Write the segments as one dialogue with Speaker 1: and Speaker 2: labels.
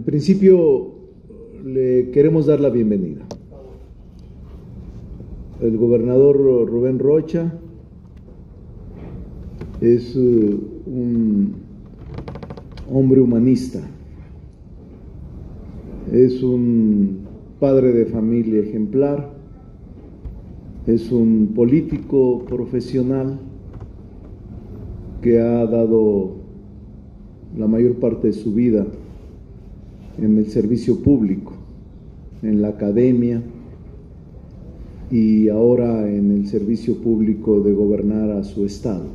Speaker 1: En principio, le queremos dar la bienvenida. El gobernador Rubén Rocha es eh, un hombre humanista, es un padre de familia ejemplar, es un político profesional que ha dado la mayor parte de su vida en el servicio público, en la academia y ahora en el servicio público de gobernar a su estado.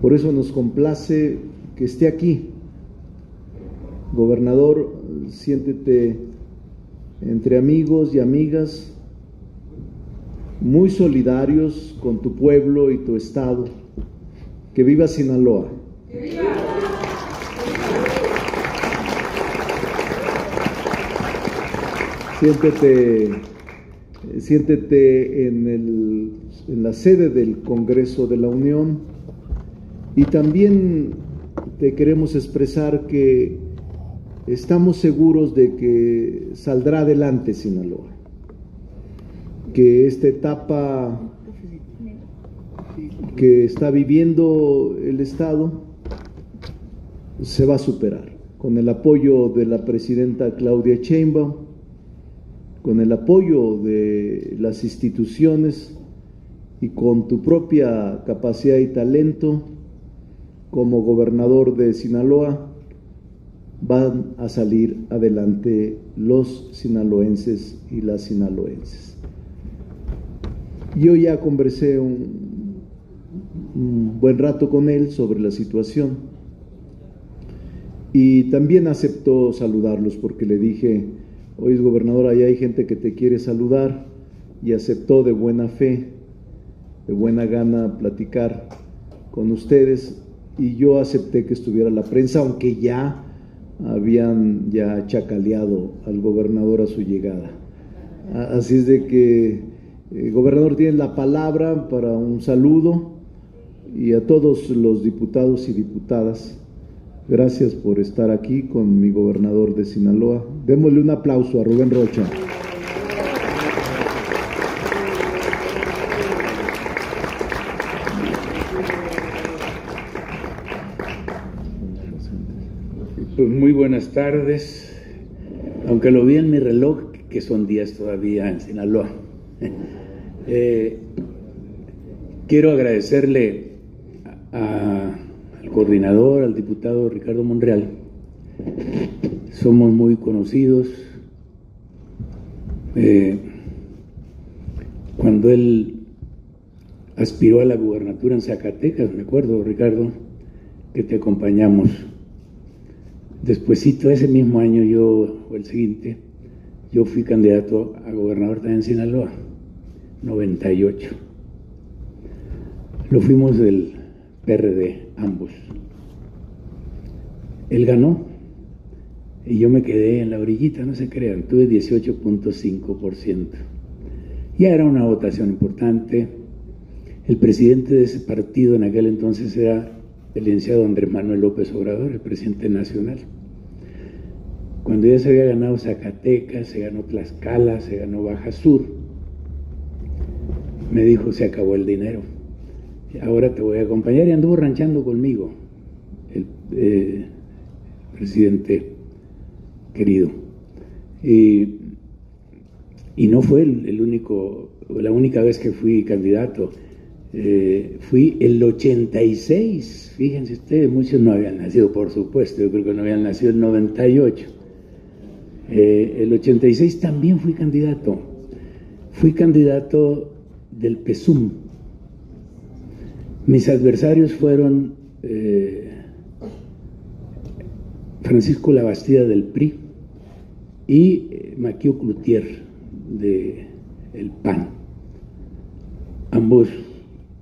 Speaker 1: Por eso nos complace que esté aquí. Gobernador, siéntete entre amigos y amigas muy solidarios con tu pueblo y tu estado. Que viva Sinaloa. Siéntete, siéntete en, la sede del Congreso de la Unión. Y también te queremos expresar que estamos seguros de que saldrá adelante Sinaloa, que esta etapa que está viviendo el Estado se va a superar con el apoyo de la presidenta Claudia Sheinbaum con el apoyo de las instituciones y con tu propia capacidad y talento como gobernador de Sinaloa, van a salir adelante los sinaloenses y las sinaloenses. Yo ya conversé un, un, buen rato con él sobre la situación y también aceptó saludarlos porque le dije, Hoy es gobernador, allá hay gente que te quiere saludar y aceptó de buena fe, de buena gana platicar con ustedes y yo acepté que estuviera la prensa, aunque ya habían ya chacaleado al gobernador a su llegada. Así es de que el eh, gobernador tiene la palabra para un saludo y a todos los diputados y diputadas Gracias por estar aquí con mi gobernador de Sinaloa. Démosle un aplauso a Rubén Rocha.
Speaker 2: Pues muy buenas tardes, aunque lo vi en mi reloj, que son días todavía en Sinaloa. Eh, quiero agradecerle a coordinador, al diputado Ricardo Monreal. Somos muy conocidos. Eh, cuando él aspiró a la gubernatura en Zacatecas, me acuerdo, Ricardo, que te acompañamos. Despuésito, ese mismo año, yo, o el siguiente, yo fui candidato a gobernador también en Sinaloa, 98. Lo fuimos del PRD, ambos. Él ganó y yo me quedé en la orillita, no se crean, tuve 18.5%. Ya era una votación importante. El presidente de ese partido en aquel entonces era el licenciado Andrés Manuel López Obrador, el presidente nacional. Cuando ya se había ganado Zacatecas, se ganó Tlaxcala, se ganó Baja Sur, me dijo, se acabó el dinero ahora te voy a acompañar y anduvo ranchando conmigo, el eh, presidente querido. Y, no fue el, único, la única vez que fui candidato. Eh, fui el 86, fíjense ustedes, muchos no habían nacido, por supuesto, yo creo que no habían nacido el 98. Eh, el 86 también fui candidato. Fui candidato del PESUM, mis adversarios fueron eh, Francisco Labastida del PRI y eh, Maquio Cloutier de el PAN. Ambos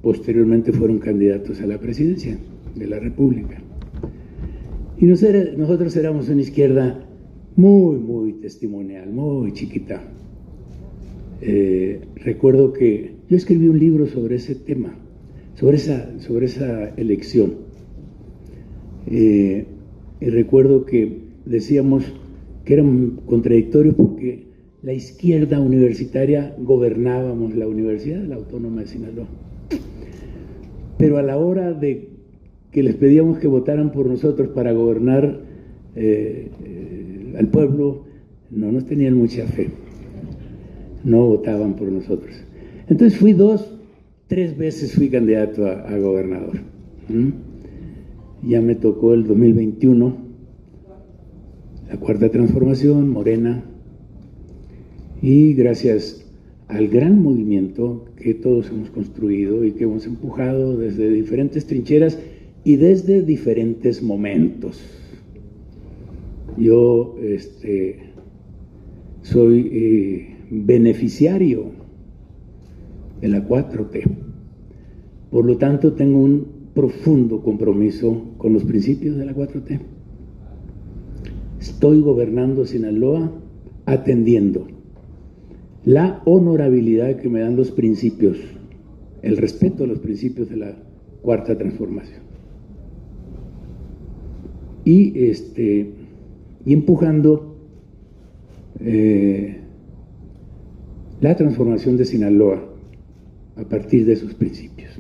Speaker 2: posteriormente fueron candidatos a la presidencia de la República. Y nosotros éramos una izquierda muy, muy testimonial, muy chiquita. Eh, recuerdo que yo escribí un libro sobre ese tema sobre esa, sobre esa elección. Eh, y recuerdo que decíamos que eran contradictorios porque la izquierda universitaria gobernábamos la Universidad la Autónoma de Sinaloa. Pero a la hora de que les pedíamos que votaran por nosotros para gobernar eh, eh, al pueblo, no nos tenían mucha fe. No votaban por nosotros. Entonces fui dos, tres veces fui candidato a, gobernador. Ya me tocó el 2021, la cuarta transformación, Morena, y gracias al gran movimiento que todos hemos construido y que hemos empujado desde diferentes trincheras y desde diferentes momentos. Yo este, soy eh, beneficiario de la 4T. Por lo tanto, tengo un profundo compromiso con los principios de la 4T. Estoy gobernando Sinaloa atendiendo la honorabilidad que me dan los principios, el respeto a los principios de la cuarta transformación. Y, este, y empujando eh, la transformación de Sinaloa a partir de sus principios.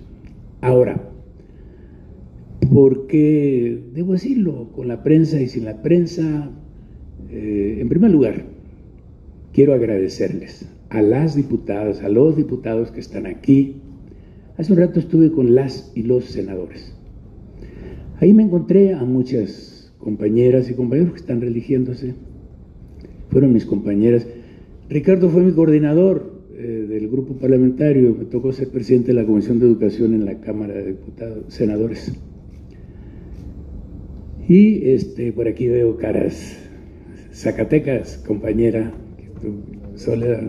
Speaker 2: Ahora, ¿por qué debo decirlo? Con la prensa y sin la prensa, eh, en primer lugar, quiero agradecerles a las diputadas, a los diputados que están aquí. Hace un rato estuve con las y los senadores. Ahí me encontré a muchas compañeras y compañeros que están religiéndose. Fueron mis compañeras. Ricardo fue mi coordinador del grupo parlamentario. Me tocó ser presidente de la Comisión de Educación en la Cámara de Diputados, senadores. Y este, por aquí veo caras Zacatecas, compañera, Soledad.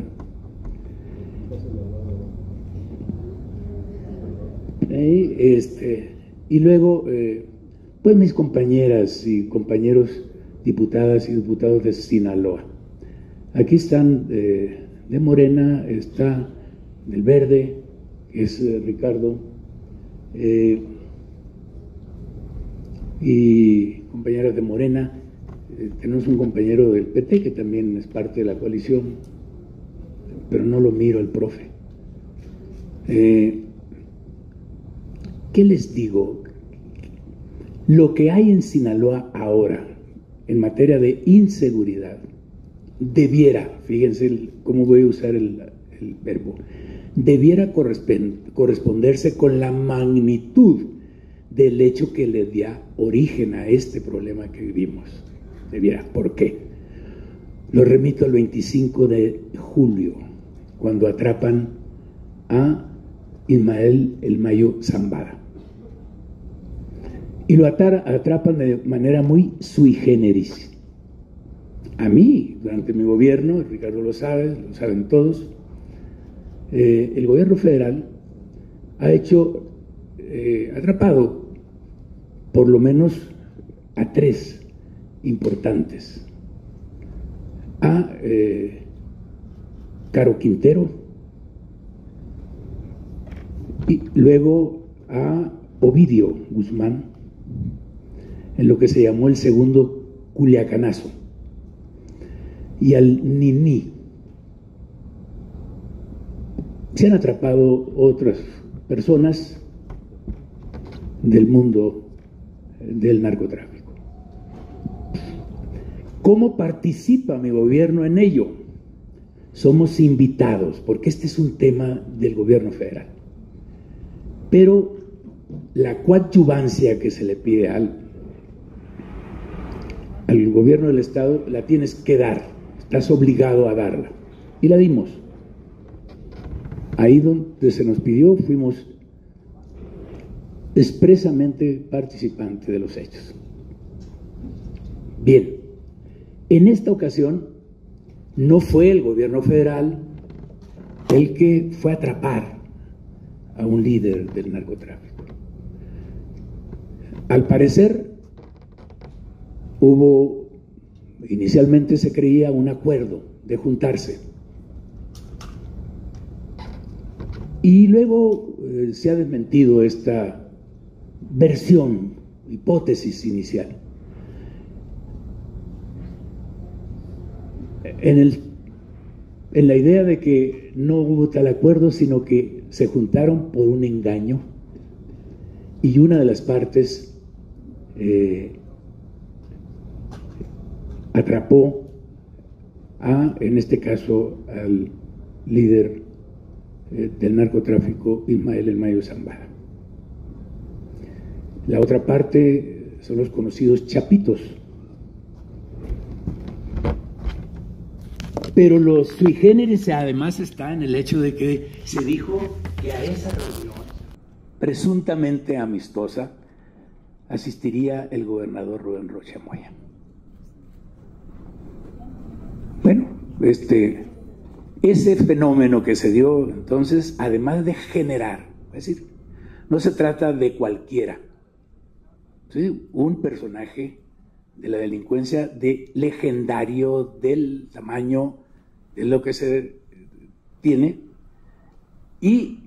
Speaker 2: Y, este, y luego, eh, pues mis compañeras y compañeros diputadas y diputados de Sinaloa. Aquí están eh, de Morena, está del Verde, que es eh, Ricardo, y compañeras de Morena. tenemos un compañero del PT que también es parte de la coalición, pero no lo miro el profe. ¿Qué les digo? Lo que hay en Sinaloa ahora en materia de inseguridad debiera, fíjense cómo voy a usar el, verbo, debiera corresponderse con la magnitud del hecho que le da origen a este problema que vivimos. Debiera. ¿Por qué? Lo remito al 25 de julio, cuando atrapan a Ismael El Mayo Zambada y lo atrapan de manera muy sui generis. A mí, durante mi gobierno, Ricardo lo sabe, lo saben todos, eh, el gobierno federal ha hecho, eh, atrapado por lo menos a tres importantes. A eh, Caro Quintero y luego a Ovidio Guzmán en lo que se llamó el segundo Culiacanazo, y al Nini. Se han atrapado otras personas del mundo del narcotráfico. ¿Cómo participa mi gobierno en ello? Somos invitados, porque este es un tema del gobierno federal. Pero la coadyuvancia que se le pide al, al gobierno del Estado la tienes que dar, estás obligado a darla. Y la dimos. Ahí donde se nos pidió fuimos expresamente participantes de los hechos. Bien, en esta ocasión no fue el gobierno federal el que fue a atrapar a un líder del narcotráfico. Al parecer, hubo, inicialmente se creía un acuerdo de juntarse. Y luego eh, se ha desmentido esta versión, hipótesis inicial. En, el, en la idea de que no hubo tal acuerdo, sino que se juntaron por un engaño y una de las partes eh, atrapó a, en este caso, al líder eh, del narcotráfico, Ismael El Mayo Zambada. La otra parte son los conocidos chapitos. Pero los sui generis además está en el hecho de que se dijo que a esa reunión presuntamente amistosa asistiría el gobernador Rubén Rocha Moya. Bueno, este, ese fenómeno que se dio entonces, además de generar, es decir, no se trata de cualquiera, un personaje de la delincuencia de legendario del tamaño de lo que se tiene y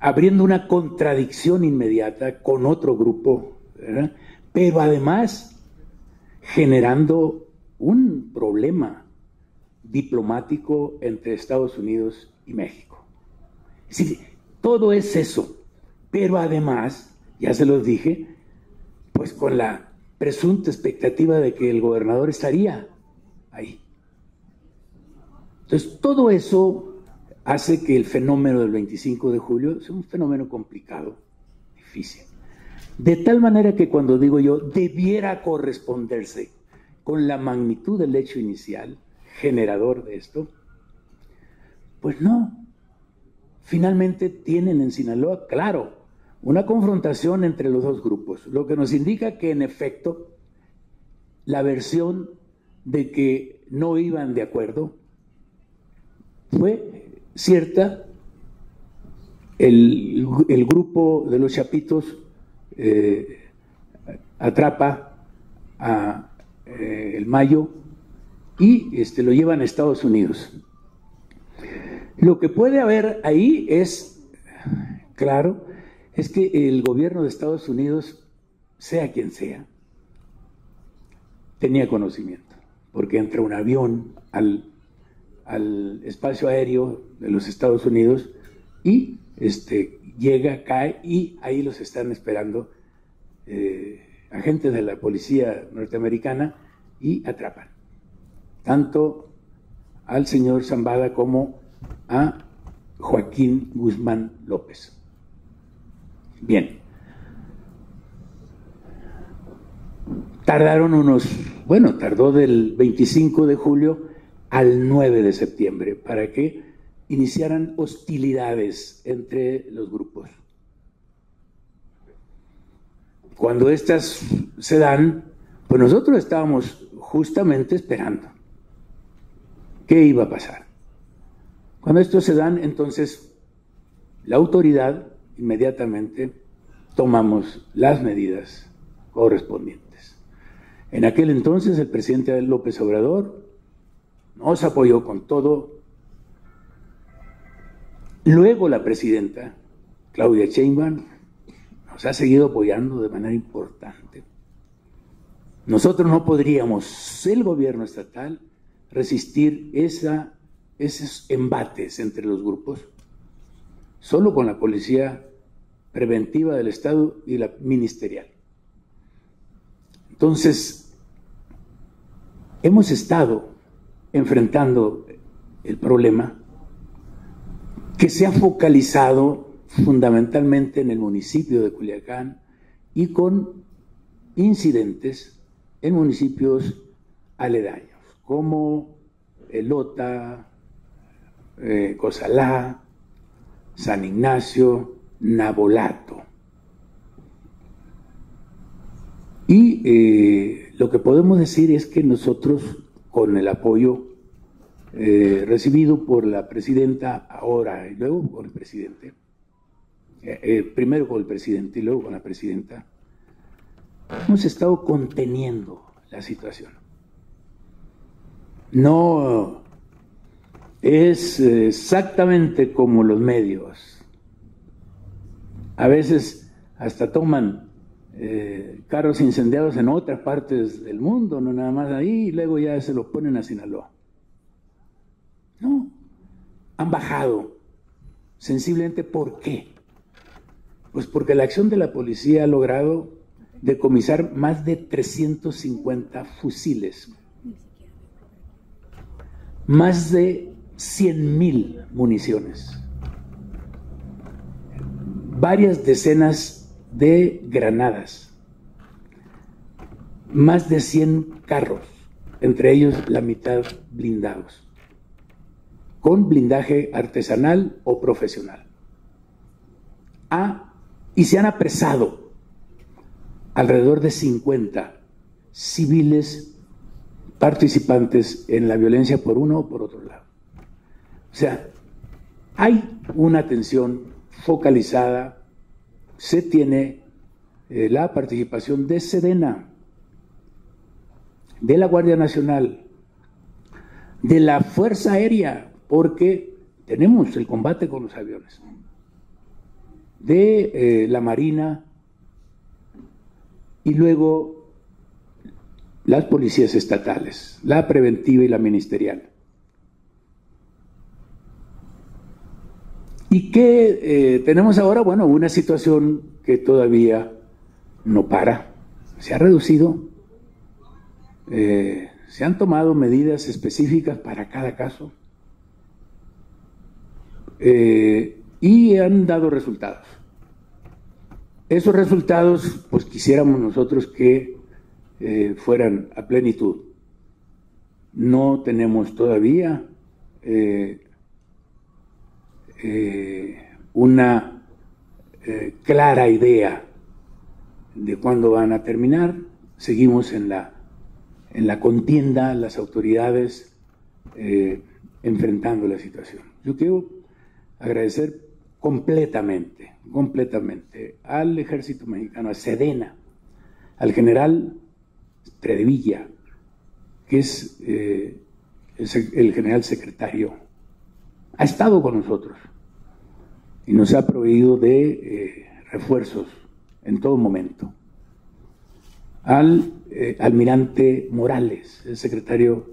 Speaker 2: abriendo una contradicción inmediata con otro grupo, pero además generando un problema diplomático entre Estados Unidos y México. Es todo es eso, pero además, ya se los dije, pues con la presunta expectativa de que el gobernador estaría ahí. Entonces, todo eso hace que el fenómeno del 25 de julio sea un fenómeno complicado, difícil. De tal manera que cuando digo yo debiera corresponderse con la magnitud del hecho inicial, generador de esto, pues no. Finalmente tienen en Sinaloa, claro, una confrontación entre los dos grupos, lo que nos indica que en efecto la versión de que no iban de acuerdo fue cierta, el, grupo de los chapitos eh, atrapa a eh, el Mayo y este, lo llevan a Estados Unidos. Lo que puede haber ahí es, claro, es que el gobierno de Estados Unidos, sea quien sea, tenía conocimiento, porque entra un avión al al espacio aéreo de los Estados Unidos y este, llega, cae y ahí los están esperando eh, agentes de la policía norteamericana y atrapan tanto al señor Zambada como a Joaquín Guzmán López. Bien. Tardaron unos, bueno, tardó del 25 de julio al 9 de septiembre para que iniciaran hostilidades entre los grupos. Cuando estas se dan, pues nosotros estábamos justamente esperando qué iba a pasar. Cuando estos se dan, entonces la autoridad inmediatamente tomamos las medidas correspondientes. En aquel entonces el presidente López Obrador nos apoyó con todo. Luego la presidenta, Claudia Sheinbaum, nos ha seguido apoyando de manera importante. Nosotros no podríamos, el gobierno estatal, resistir esos embates entre los grupos, solo con la policía preventiva del Estado y la ministerial. Entonces, hemos estado enfrentando el problema que se ha focalizado fundamentalmente en el municipio de Culiacán y con incidentes en municipios aledaños, como Elota, eh, Cosalá, San Ignacio, Nabolato. Y eh, lo que podemos decir es que nosotros con el apoyo eh, recibido por la presidenta ahora y luego con el presidente, eh, primero con el presidente y luego con la presidenta, hemos estado conteniendo la situación. No es exactamente como los medios. A veces hasta toman eh, carros incendiados en otras partes del mundo, no nada más ahí, y luego ya se los ponen a Sinaloa. No, han bajado sensiblemente. ¿Por qué? Pues porque la acción de la policía ha logrado decomisar más de 350 fusiles, más de 100 mil municiones, varias decenas de granadas, más de 100 carros, entre ellos la mitad blindados, con blindaje artesanal o profesional. Ah, y se han apresado alrededor de 50 civiles participantes en la violencia por uno o por otro lado. O sea, hay una atención focalizada, se tiene eh, la participación de Sedena, de la Guardia Nacional, de la Fuerza Aérea, porque tenemos el combate con los aviones, de eh, la Marina y luego las policías estatales, la preventiva y la ministerial. ¿Y qué eh, tenemos ahora? Bueno, una situación que todavía no para. Se ha reducido, eh, se han tomado medidas específicas para cada caso eh, y han dado resultados. Esos resultados, pues quisiéramos nosotros que fueran a plenitud. No tenemos todavía eh, una eh, clara idea de cuándo van a terminar. Seguimos en la, en la contienda, las autoridades eh, enfrentando la situación. Yo quiero agradecer completamente, completamente al ejército mexicano, a Sedena, al general Tredevilla, que es el general secretario, ha estado con nosotros y nos ha proveído de eh, refuerzos en todo momento. Al eh, almirante Morales, el secretario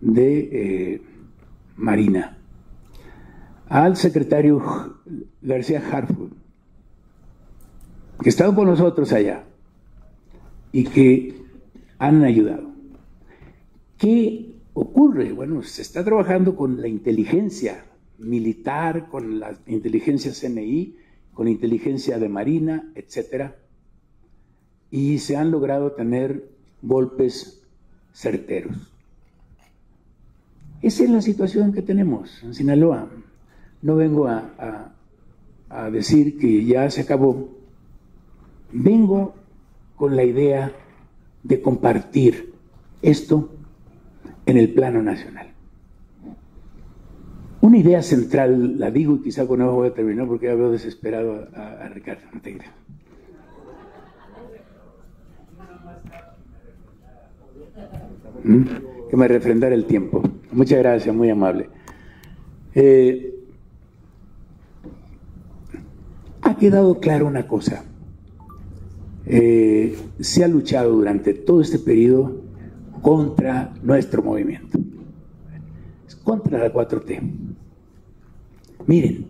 Speaker 2: de eh, Marina, al secretario García Harford, que ha estado con nosotros allá y que han ayudado. ¿Qué ocurre? Bueno, se está trabajando con la inteligencia militar, con la inteligencia CNI, con inteligencia de Marina, etcétera, y se han logrado tener golpes certeros. Esa es la situación que tenemos en Sinaloa. No vengo a, a decir que ya se acabó. Vengo con la idea de compartir esto en el plano nacional. Una idea central, la digo y quizá con eso voy a terminar porque ya veo desesperado a, Ricardo. No te ¿Mm? Que me refrendara el tiempo. Muchas gracias, muy amable. Eh, ha quedado claro una cosa. Eh, se ha luchado durante todo este periodo contra nuestro movimiento, contra la 4T. Miren,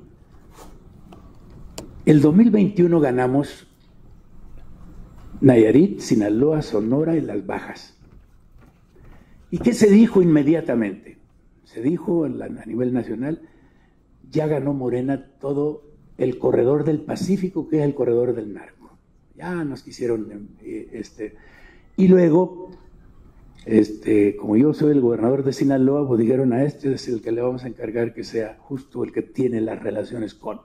Speaker 2: el 2021 ganamos Nayarit, Sinaloa, Sonora y Las Bajas. ¿Y qué se dijo inmediatamente? Se dijo a nivel nacional, ya ganó Morena todo el corredor del Pacífico, que es el corredor del narco. Ya nos quisieron, eh, este, y luego este, como yo soy el gobernador de Sinaloa, pues dijeron a este es el que le vamos a encargar que sea justo el que tiene las relaciones con.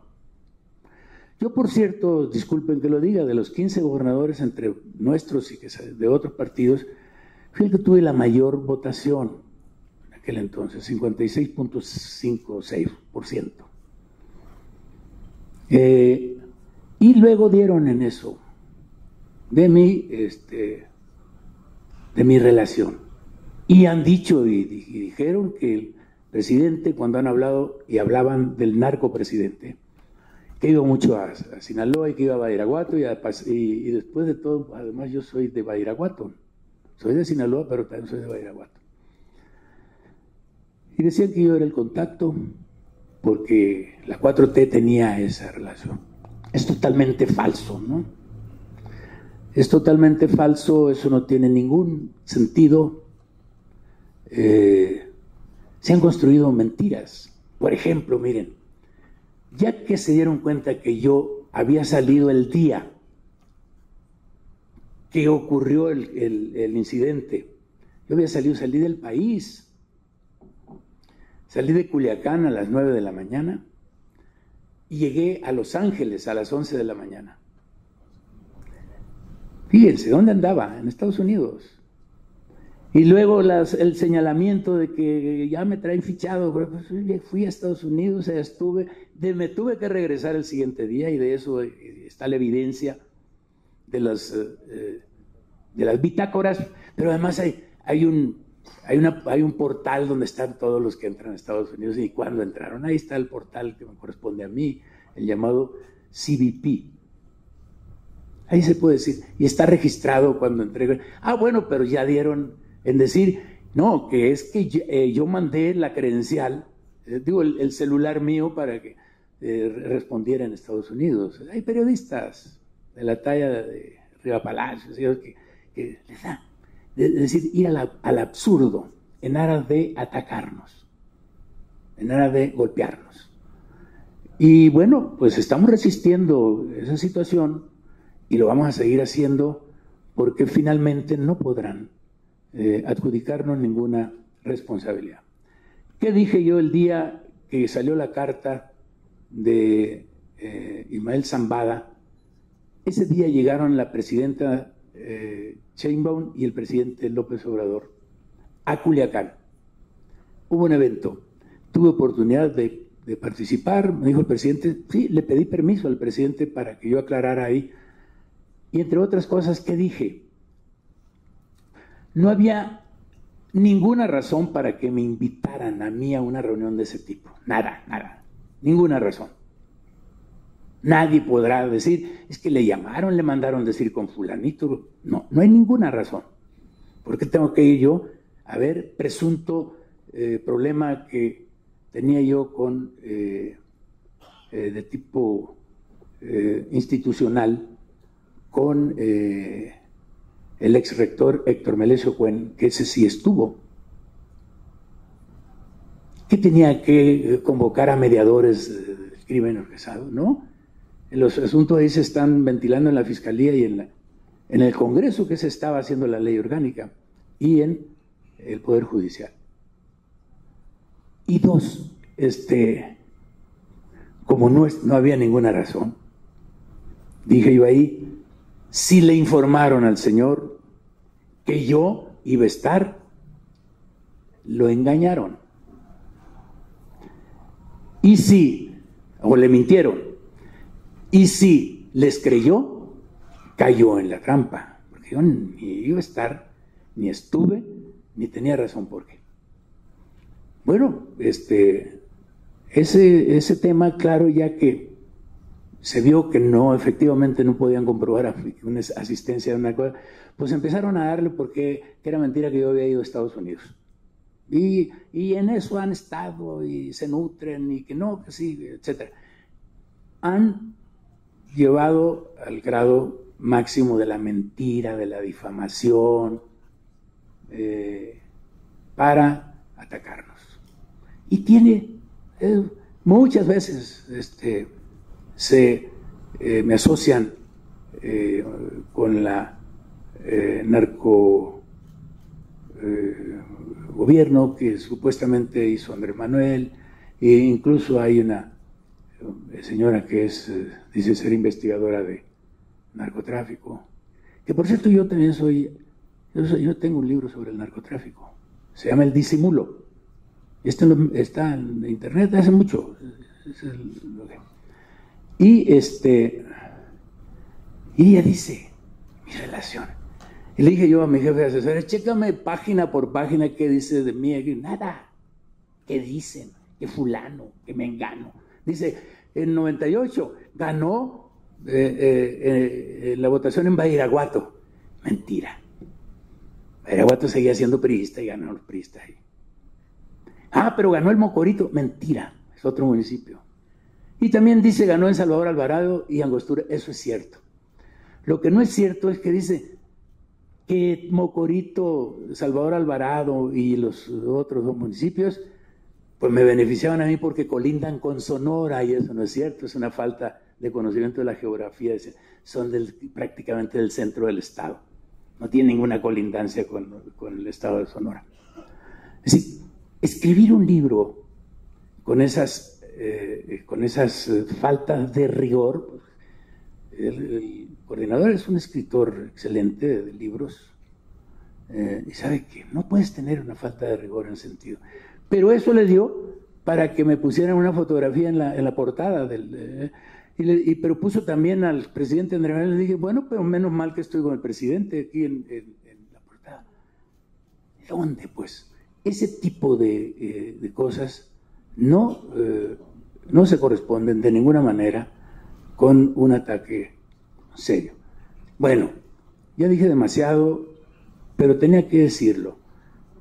Speaker 2: Yo, por cierto, disculpen que lo diga, de los 15 gobernadores entre nuestros y que de otros partidos, fui el que tuve la mayor votación en aquel entonces, 56.56%. Eh, y luego dieron en eso de mí este, de mi relación. Y han dicho y, dijeron que el presidente, cuando han hablado y hablaban del narco presidente, que iba mucho a, Sinaloa y que iba a Badiraguato y, y, después de todo, además yo soy de Badiraguato. Soy de Sinaloa, pero también soy de Badiraguato. Y decían que yo era el contacto porque la 4T tenía esa relación. Es totalmente falso, ¿no? Es totalmente falso, eso no tiene ningún sentido. Eh, se han construido mentiras. Por ejemplo, miren, ya que se dieron cuenta que yo había salido el día que ocurrió el, incidente, yo había salido, salí del país, salí de Culiacán a las 9 de la mañana y llegué a Los Ángeles a las 11 de la mañana. Fíjense, ¿dónde andaba? En Estados Unidos. Y luego el señalamiento de que ya me traen fichado, pues, fui a Estados Unidos, estuve, me tuve que regresar el siguiente día y de eso eh, está la evidencia de las, eh, eh, de las bitácoras, pero además hay, hay, un, hay, una, hay un portal donde están todos los que entran a Estados Unidos y cuándo entraron. Ahí está el portal que me corresponde a mí, el llamado CBP. Ahí se puede decir, y está registrado cuando entregan. Ah, bueno, pero ya dieron en decir, no, que es que eh, yo, mandé la credencial, eh, digo, el, celular mío para que eh, respondiera en Estados Unidos. Hay periodistas de la talla de Riva Palacios que, que les da, es decir, ir al absurdo en aras de atacarnos, en aras de golpearnos. Y bueno, pues estamos resistiendo esa situación y lo vamos a seguir haciendo porque finalmente no podrán eh, adjudicarnos ninguna responsabilidad. ¿Qué dije yo el día que salió la carta de eh, Ismael Zambada? Ese día llegaron la presidenta eh, Chainbaum y el presidente López Obrador a Culiacán. Hubo un evento, tuve oportunidad de, de participar, me dijo el presidente, sí, le pedí permiso al presidente para que yo aclarara ahí. Y entre otras cosas, ¿qué dije? No había ninguna razón para que me invitaran a mí a una reunión de ese tipo. Nada, nada. Ninguna razón. Nadie podrá decir, es que le llamaron, le mandaron decir con fulanito. No, no hay ninguna razón. ¿Por qué tengo que ir yo a ver presunto eh, problema que tenía yo con eh, eh, de tipo institucional con el ex rector Héctor Melesio Cuen, que ese sí estuvo. ¿Qué tenía que eh, convocar a mediadores del crimen organizado? ¿No? Los asuntos ahí se están ventilando en la Fiscalía y en el Congreso, que se estaba haciendo la ley orgánica, y en el Poder Judicial. Y dos, este, como no, no había ninguna razón, dije yo ahí, si le informaron al Señor que yo iba a estar, lo engañaron. Y si, o le mintieron, y si les creyó, cayó en la trampa, porque yo ni iba a estar, ni estuve, ni tenía razón por qué. Bueno, este, ese, ese tema, claro, ya que se vio que no, efectivamente no podían comprobar una asistencia de una cosa, pues empezaron a darle porque era mentira que yo había ido a Estados Unidos. Y, y, en eso han estado y se nutren y que no, que sí, etc. Han llevado al grado máximo de la mentira, de la difamación, eh, para atacarnos. Y tiene eh, muchas veces este, se eh, me asocian eh, con la eh, narco gobierno que supuestamente hizo Andrés Manuel, e incluso hay una señora que es, dice ser investigadora de narcotráfico, que por cierto yo también soy, yo, tengo un libro sobre el narcotráfico, se llama El disimulo, este está en internet hace mucho, es que, y este, y ella dice, mi relación. Y le dije yo a mi jefe de asesores, chécame página por página qué dice de mí. Y nada, ¿qué dicen? Que fulano, que me engano. Dice, en 98, ganó eh, eh, la votación en Bairaguato. Mentira. Bairaguato seguía siendo priista y ganó los priistas ahí. Ah, pero ganó el Mocorito. Mentira, es otro municipio. Y también dice ganó en Salvador Alvarado y Angostura. Eso es cierto. Lo que no es cierto es que dice que Mocorito, Salvador Alvarado y los otros dos municipios, pues me beneficiaban a mí porque colindan con Sonora y eso no es cierto, es una falta de conocimiento de la geografía, son prácticamente del centro del estado, no tienen ninguna colindancia con, el estado de Sonora. Es decir, escribir un libro con esas, eh, con esas eh, faltas de rigor, el, coordinador es un escritor excelente de libros eh, y sabe que no puedes tener una falta de rigor en sentido. Pero eso le dio para que me pusieran una fotografía en la, en la portada del... y, pero puso también al presidente Andrés Manuel, le dije, bueno, pero menos mal que estoy con el presidente aquí en, la portada. ¿Dónde, pues? Ese tipo de, eh, cosas no, eh, no se corresponden de ninguna manera con un ataque serio. Bueno, ya dije demasiado, pero tenía que decirlo.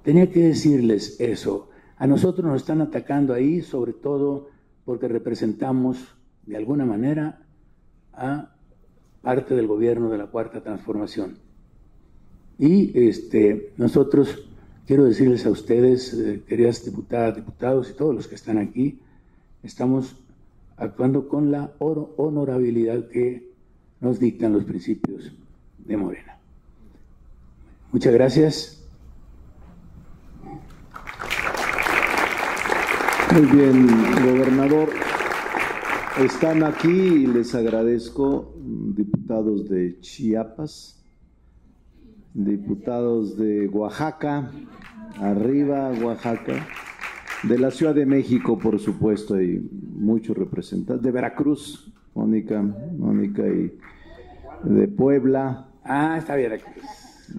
Speaker 2: Tenía que decirles eso. A nosotros nos están atacando ahí, sobre todo porque representamos de alguna manera a parte del gobierno de la Cuarta Transformación. Y este, nosotros, quiero decirles a ustedes, eh, queridas diputadas, diputados y todos los que están aquí, estamos actuando con la honorabilidad que nos dictan los principios de Morena. Muchas gracias.
Speaker 1: Muy bien, gobernador. Están aquí y les agradezco diputados de Chiapas, diputados de Oaxaca, arriba Oaxaca, de la Ciudad de México, por supuesto, hay muchos representantes, de Veracruz, Mónica, Mónica y de Puebla.
Speaker 2: Ah, está bien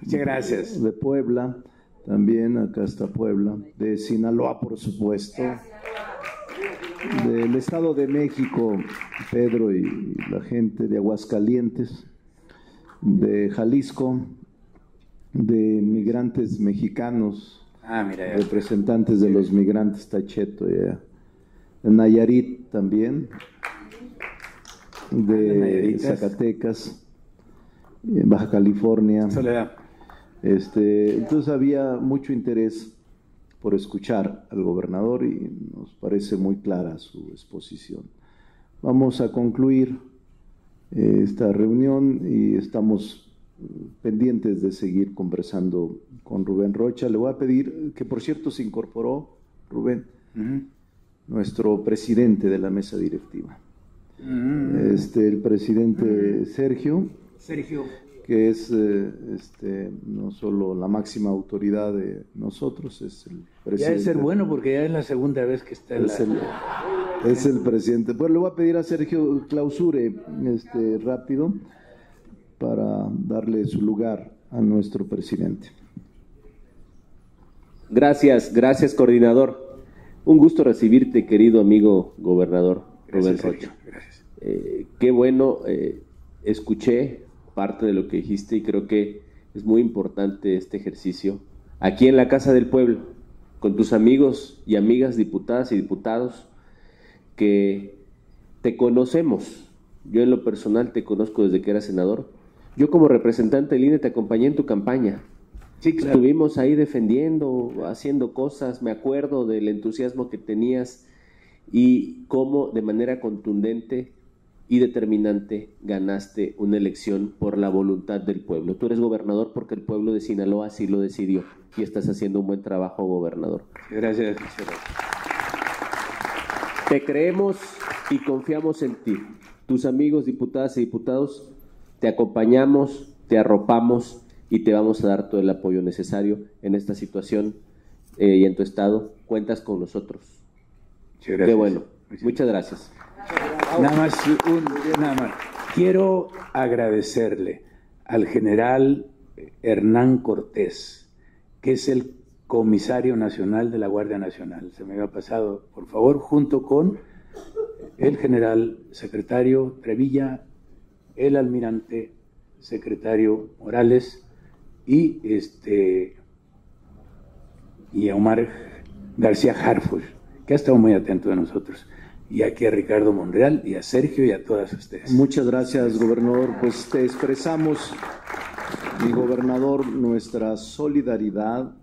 Speaker 2: Muchas gracias.
Speaker 1: De Puebla, también acá está Puebla, de Sinaloa, por supuesto. Del Estado de México, Pedro y la gente de Aguascalientes, de Jalisco, de migrantes mexicanos,
Speaker 2: ah,
Speaker 1: representantes de los migrantes Tacheto, de Nayarit también, de Zacatecas, Baja California.
Speaker 2: Soledad.
Speaker 1: Este, entonces había mucho interés por escuchar al gobernador y nos parece muy clara su exposición. Vamos a concluir eh, esta reunión y estamos eh, pendientes de seguir conversando con Rubén Rocha. Le voy a pedir que, por cierto, se incorporó Rubén, nuestro presidente de la mesa directiva. Este, el presidente Sergio.
Speaker 2: Sergio
Speaker 1: que es eh, este, no solo la máxima autoridad de nosotros, es el
Speaker 2: presidente. Ya debe ser bueno porque ya es la segunda vez que está
Speaker 1: en es El, es el presidente. Pues le voy a pedir a Sergio clausure este, rápido para darle su lugar a nuestro presidente.
Speaker 3: Gracias, gracias coordinador. Un gusto recibirte, querido amigo gobernador Rubén Rocha. Gracias. Eh, qué bueno, eh, escuché parte de lo que dijiste y creo que es muy importante este ejercicio. Aquí en la Casa del Pueblo, con tus amigos y amigas diputadas y diputados que te conocemos. Yo en lo personal te conozco desde que eras senador. Yo como representante del INE te acompañé en tu campaña. Sí, Estuvimos ahí defendiendo, haciendo cosas, me acuerdo del entusiasmo que tenías y cómo de manera contundente y determinante ganaste una elección por la voluntad del pueblo. Tú eres gobernador porque el pueblo de Sinaloa así lo decidió y estás haciendo un buen trabajo, gobernador.
Speaker 2: Gracias.
Speaker 3: Te creemos y confiamos en ti. Tus amigos, diputadas y diputados, te acompañamos, te arropamos y te vamos a dar todo el apoyo necesario en esta situación eh, y en tu estado. Cuentas con nosotros. Qué bueno. Muchas gracias.
Speaker 2: Nada más, nada más. Quiero agradecerle al general Hernán Cortés, que es el comisario nacional de la Guardia Nacional. Se me había pasado, por favor, junto con el general secretario Trevilla, el almirante secretario Morales y este y a Omar García Harfuch, que ha estado muy atento a nosotros. Y aquí a Ricardo Monreal y a Sergio y a todas ustedes.
Speaker 1: Muchas gracias, gobernador. Pues te expresamos, mi gobernador, nuestra solidaridad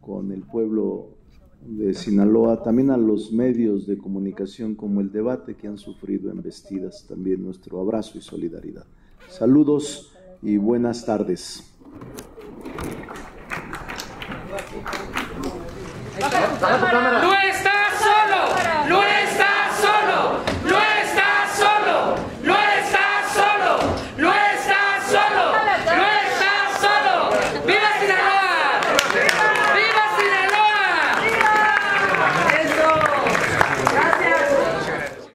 Speaker 1: con el pueblo de Sinaloa, también a los medios de comunicación como el debate que han sufrido embestidas, también nuestro abrazo y solidaridad. Saludos y buenas tardes. 咱们咱们咱们。